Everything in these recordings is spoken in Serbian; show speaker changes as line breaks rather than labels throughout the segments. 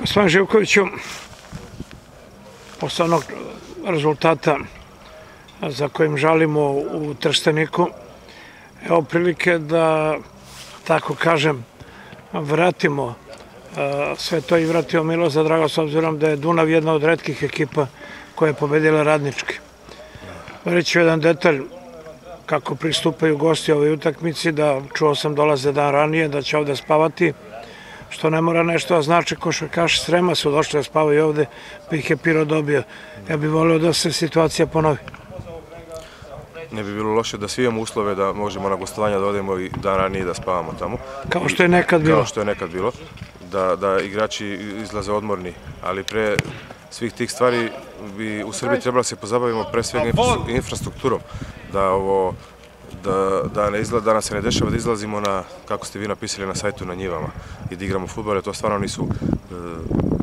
Gospodin Živkoviću, posle onog rezultata za kojim žalimo u Trsteniku, evo prilike da, tako kažem, vratimo sve to i vratimo Milo za drago s obzirom da je Dunav jedna od redkih ekipa koja je pobedila radnički. Reći jedan detalj kako pristupaju gosti ovoj utakmici, da čuo sam dolaze dan ranije, da će ovde spavati, što ne mora nešto da znači košarkaši Srema su došli da spavaju ovde, pa ih je Piro dobio. Ja bih volio da se situacija ponovi.
Ne bi bilo loše da svi imamo uslove da možemo na gostovanja da odemo i dan ranije da spavamo tamo.
Kao što je nekad bilo.
Kao što je nekad bilo. Da, da igrači izlaze odmorni, ali pre svih tih stvari bi u Srbiji trebalo da se pozabavimo pre svega infrastrukturom. Da ovo da, da, ne izgleda, da nas se ne dešava da izlazimo na, kako ste vi napisali na sajtu, na njivama i da igramo futbol, to stvarno nisu uh,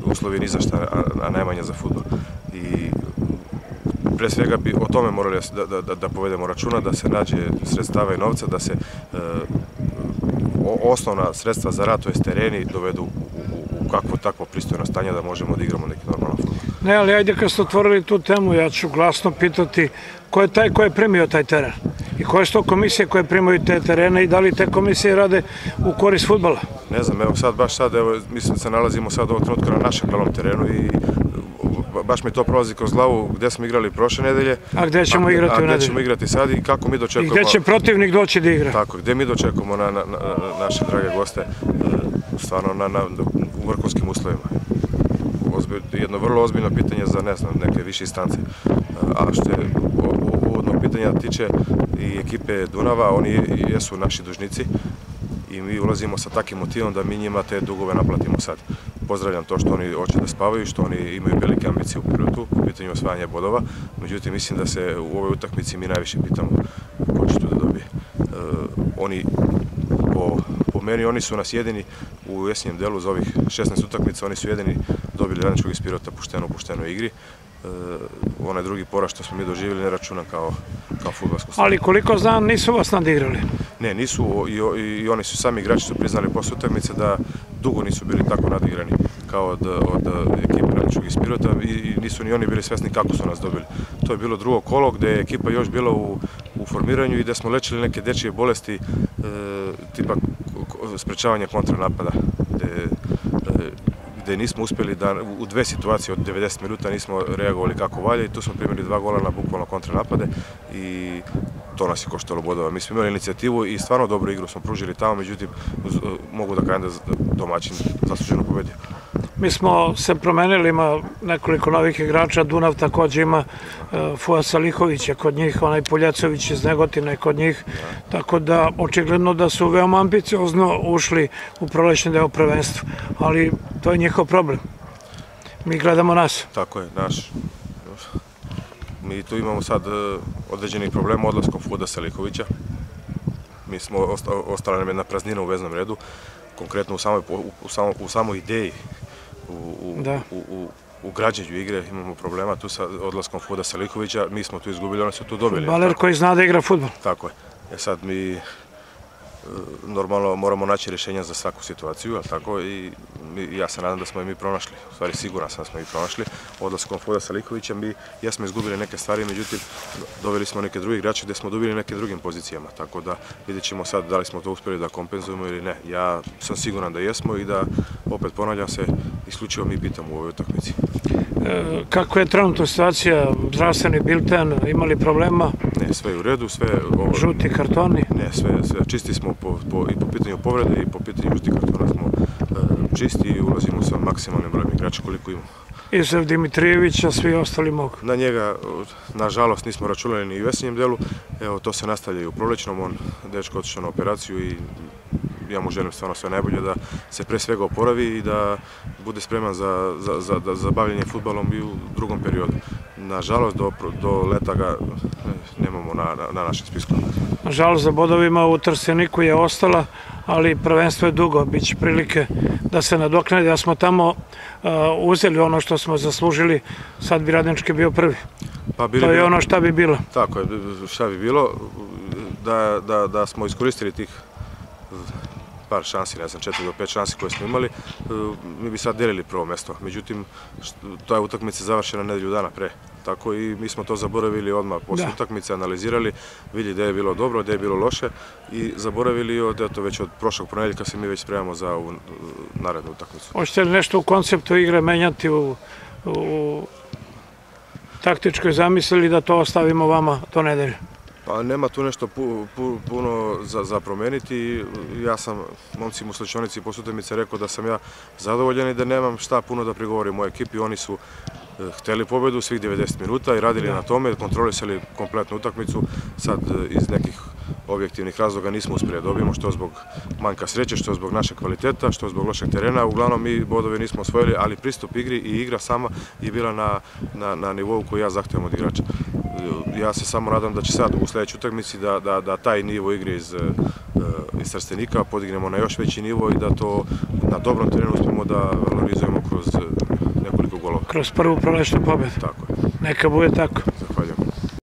uslovi ni za šta, a, a najmanje za futbol. I pre svega bi o tome morali da, da, da, da povedemo računa, da se nađe sredstava i novca, da se uh, osnovna sredstva za rad, to je tereni, dovedu u, u kakvo takvo pristojno stanje da možemo da igramo neki normalan futbol.
Ne, ali ajde kad ste otvorili tu temu, ja ću glasno pitati ko je taj ko je primio taj teren? I koje su to komisije koje primaju te terene i da li te komisije rade u korist futbala?
Ne znam, evo sad, baš sad, evo, mislim da se nalazimo sad ovog trenutka na našem glavnom terenu i baš mi to prolazi kroz glavu gde smo igrali prošle nedelje.
A gde ćemo a, igrati
a,
u?
A gde ćemo igrati sad i kako mi dočekujemo...
I gde će protivnik doći da igra?
Tako, gde mi dočekujemo na, na, na naše drage goste, e, stvarno na, na, u vrhunskim uslovima. Ozbilj, jedno vrlo ozbiljno pitanje za, ne neke više instance. A što je uvodno pitanja tiče i ekipe Dunava, oni jesu naši dužnici i mi ulazimo sa takim motivom da mi njima te dugove naplatimo sad. Pozdravljam to što oni hoće da spavaju, što oni imaju velike ambicije u pilotu, u pitanju osvajanja bodova, međutim mislim da se u ovoj utakmici mi najviše pitamo ko će tu da dobije. E, oni po, po meni oni su nas jedini u jesnijem delu za ovih 16 utakmica, oni su jedini dobili radničkog ispirota pušteno u puštenoj igri. E, onaj drugi poraz što smo mi doživjeli ne računa kao, kao
stanje. Ali koliko znam nisu vas nadigrali?
Ne, nisu i, i, oni su sami igrači su priznali posle utakmice da dugo nisu bili tako nadigrani kao od, od ekipe Radničkog ispirota i, i nisu ni oni bili svesni kako su nas dobili. To je bilo drugo kolo gde je ekipa još bila u, u formiranju i gde smo lečili neke dečije bolesti e, tipa sprečavanja kontranapada gde gde nismo uspeli da u dve situacije od 90 minuta nismo reagovali kako valje i tu smo primili dva gola na bukvalno kontranapade i to nas je koštalo bodova. Mi smo imali inicijativu i stvarno dobru igru smo pružili tamo, međutim mogu da kažem da domaćin zasluženo pobedio.
Mi smo se promenili, ima nekoliko novih igrača, Dunav takođe ima uh, Fuja Salihovića kod njih, onaj Poljacović iz Negotina je kod njih, tako da očigledno da su veoma ambiciozno ušli u prolećni deo prvenstva, ali to je njihov problem. Mi gledamo nas.
Tako je, naš. Mi tu imamo sad uh, određenih problema odlaskom Fuda Salikovića. Mi smo, ostala nam jedna praznina u veznom redu, konkretno u samoj, u, samo, u samoj ideji u, da. u, u, u građenju igre imamo problema tu sa odlaskom Fuda Salikovića, mi smo tu izgubili, oni su tu dobili.
Baler koji zna da igra futbol.
Tako je. E sad mi normalno moramo naći rješenja za svaku situaciju, ali tako i ja se nadam da smo i mi pronašli, u stvari siguran sam da smo i pronašli. Odlaskom Foda Salikovića mi jesmo izgubili neke stvari, međutim doveli smo neke drugi igrače gde smo dobili neke drugim pozicijama, tako da vidjet ćemo sad da li smo to uspjeli da kompenzujemo ili ne. Ja sam siguran da jesmo i da opet ponavljam se, isključivo mi pitamo u ovoj utakmici.
E, kako je trenutno situacija, zdravstveni bilten, imali problema?
Ne, sve je u redu, sve...
Ovo, Žuti kartoni?
Ne, sve, sve čisti smo po, po, i po pitanju povrede i po pitanju žuti kartona smo e, čisti i ulazimo sa maksimalnim brojem igrača koliko imamo.
Izav Dimitrijevića, svi ostali mogu?
Na njega, nažalost, nismo računali ni u vesenjem delu. Evo, to se nastavlja i u prolećnom. On, dečko, otišao na operaciju i ja mu želim stvarno sve najbolje, da se pre svega oporavi i da bude spreman za, za, za, za bavljanje futbalom i u drugom periodu. Nažalost, do, do leta ga nemamo na, na, na našem spisku.
Nažalost, za bodovima u Trsteniku je ostala, ali prvenstvo je dugo, bit će prilike da se nadoknadi, da smo tamo uh, uzeli ono što smo zaslužili, sad bi Radnički bio prvi. Pa bili to je ono šta bi bilo.
Tako je, šta bi bilo, da, da, da smo iskoristili tih par šansi, ne znam, četiri do pet šansi koje smo imali, e, mi bi sad delili prvo mesto. Međutim, ta je utakmica završena nedelju dana pre. Tako i mi smo to zaboravili odmah posle
Da.
utakmice, analizirali, vidjeli gde je bilo dobro, gde je bilo loše i zaboravili od, eto, već od prošlog ponedeljka se mi već spremamo za ovu narednu utakmicu.
Hoćete li nešto u konceptu igre menjati u, u taktičkoj zamisli ili da to ostavimo vama do nedelje?
Pa nema tu nešto pu, pu, puno za, za promeniti. Ja sam momcima u slačionici posle utakmice rekao da sam ja zadovoljan i da nemam šta puno da prigovorim mojoj ekipi. Oni su e, hteli pobedu svih 90 minuta i radili na tome, kontrolisali kompletnu utakmicu. Sad e, iz nekih objektivnih razloga nismo uspeli da dobijemo, što zbog manjka sreće, što zbog našeg kvaliteta, što zbog lošeg terena. Uglavnom mi bodove nismo osvojili, ali pristup igri i igra sama je bila na, na, na nivou koji ja zahtevam od igrača. Ja se samo nadam da će sad u sledećoj utakmici da, da, da taj nivo igre iz, eh, iz Trstenika podignemo na još veći nivo i da to na dobrom terenu uspemo da valorizujemo kroz eh, nekoliko golova.
Kroz prvu prolešnu pobedu.
Tako je.
Neka bude tako.
Zahvaljujem.